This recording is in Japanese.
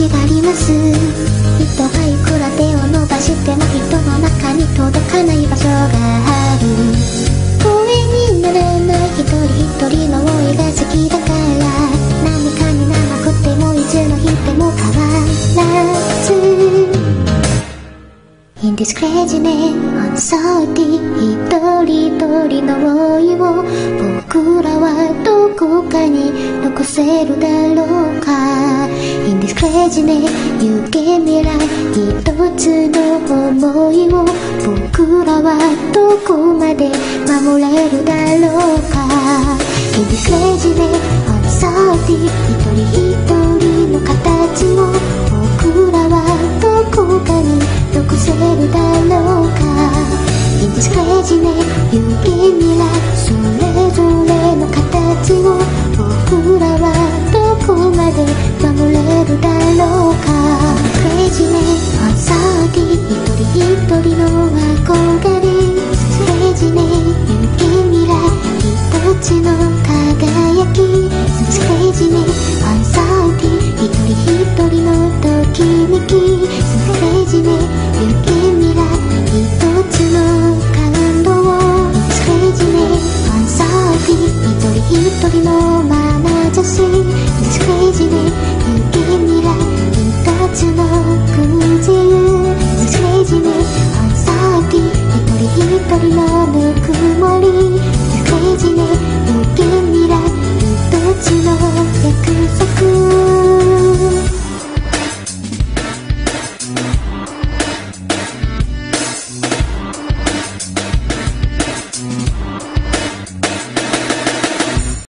気持ちがあります。人がいくら手を伸ばしても人の中に届かない場所がある。声にならない一人一人の思いが好きだから。何かにならなくてもいつの日でも変わらず In this crazy day, anxiety 一人一人の想い。を僕らはどこかに残せる。だろうはじめ夢未来一つの想いを僕らはどこまで守れるだろうか。日々はじめ I'm sorry 一人一人の形を僕らはどこかに残せるだろうか。日々はじめ夢未来